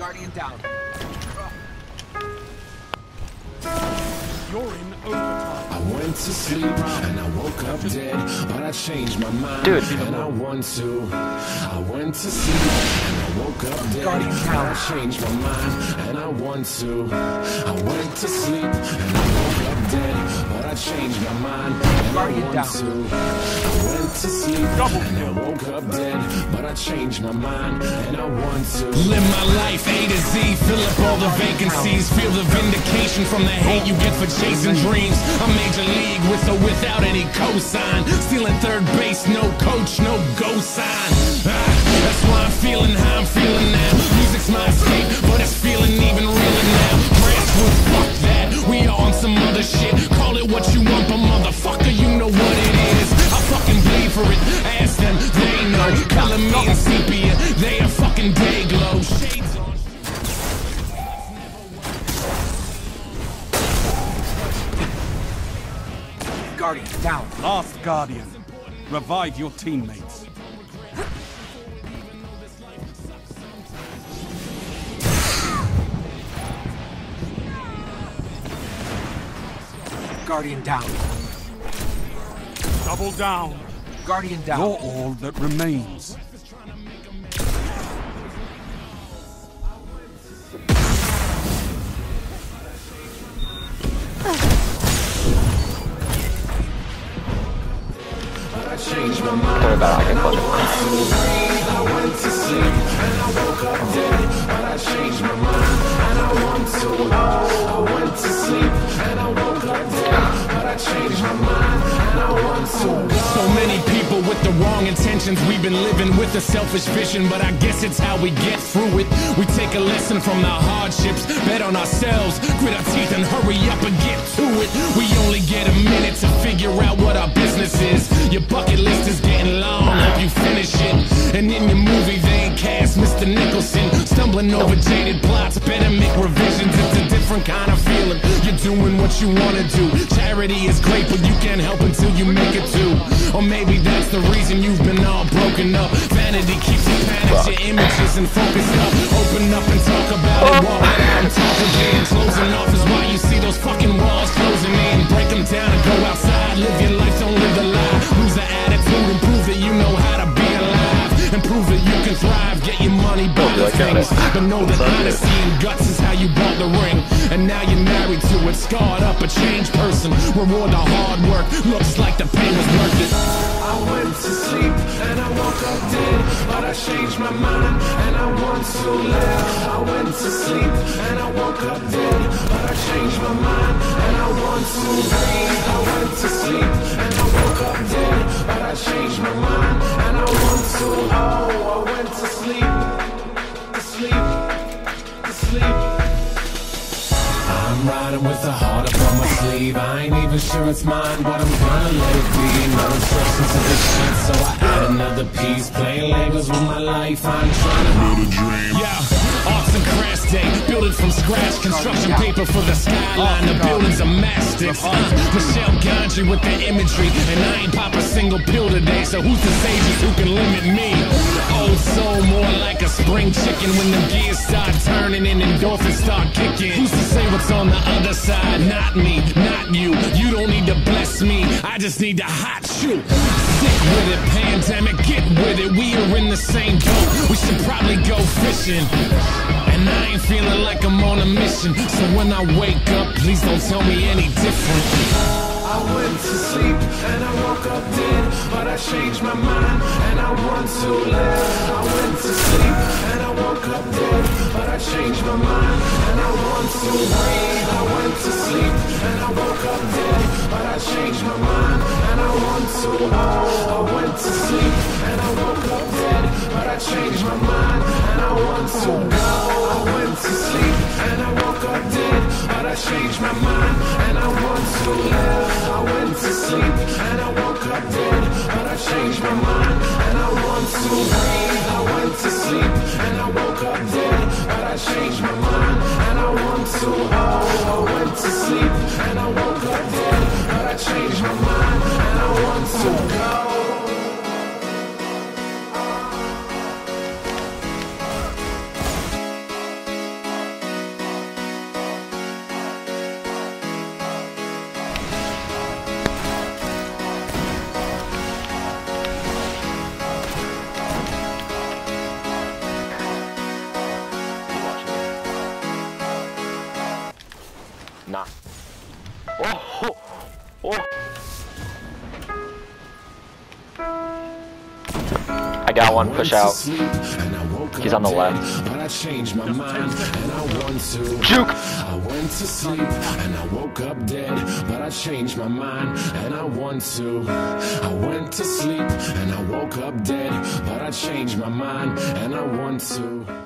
Guardian down. You're in overtime. I went to sleep and I woke up dead, but I changed my mind. Dude. and I want to. I went to sleep and I woke up dead, Guardian but down. I changed my mind and I want to. I went to sleep and I woke up dead, but I changed my mind and I want down. to. I went to sleep Double and I woke up dead, but I changed my mind and I want to. Live my life A to Z, fill up all the vacancies. Feel the vindication from the hate you get for chasing dreams. I'm major league with or without any cosign. Stealing third base, no coach, no go sign. Ah, that's why I'm feeling how I'm feeling now. Music's my escape, but it's feeling even realer now. Grassroots, fuck that. We on some other shit. Call me sepia, they are fucking day glow. Shades on. Guardian down. Last Guardian. Revive your teammates. Guardian down. Double down. Guardian down. You're all that remains. I changed my mind. Sorry about it, I can close We've been living with a selfish vision, but I guess it's how we get through it. We take a lesson from the hardships, bet on ourselves, grit our teeth and hurry up and get to it. We only get a minute to figure out what our business is. Your bucket list is getting long, hope you finish it. And in your movie, they ain't cast Mr. Nicholson, stumbling over jaded plots. Better make revisions, it's a different kind of feeling. You're doing what you wanna do. Charity is great, but you can't help until you make it too. Or maybe that's the reason you've been all broken up. Vanity keeps you panicked, your images and focused up. Open up and talk about it, walk out and talk again. Closing off is why you see those fucking walls closing in. Break them down and go outside. Live your life, don't live the lie. Lose the attitude and prove that you know how to be alive. And prove that you can thrive. Get your money, buy you the like that? things. But know that honesty and guts is how you bought the ring. And now you're married to it, scarred up, a changed person. Reward the hard work. Looks like the pain was worth it. I went to sleep and I woke up dead, but I changed my mind and I want to live. I went to sleep and I woke up dead, but I changed my mind and I want to breathe. I went to sleep and I woke up dead, but I changed my mind and I want to. Oh, I on my sleeve. I ain't even sure it's mine, but I'm gonna let it be. No instructions to this shit, so I add another piece. Playing labels with my life, I'm trying to build a dream. Yeah, arts and crafts day, building from scratch. Construction paper for the skyline, the building's a mastics. Uh, Michel Gondry with the imagery, and I ain't pop a single pill today. So who's the sages who can limit me? Old soul, more like a spring chicken when the gears start turning and endorphins start kicking. Who's to say what's on the other side? Not me, not you. You don't need to bless me. I just need to hot shoot. Stick with it, pandemic, get with it. We are in the same boat. We should probably go fishing. And I ain't feeling like I'm on a mission. So when I wake up, please don't tell me any I went to sleep and I woke up dead, but I changed my mind and I want to live. I went to sleep and I woke up dead, but I changed my mind and I want to breathe. I went to sleep and I woke up dead, but I changed my mind and I want to. I went to sleep and I woke up dead, but I changed my mind I I got one. Push out. He's on the left. I changed my mind and I want to. Juke. I went to sleep and I woke up dead. But I changed my mind and I want to. I went to sleep and I woke up dead. But I changed my mind and I want to.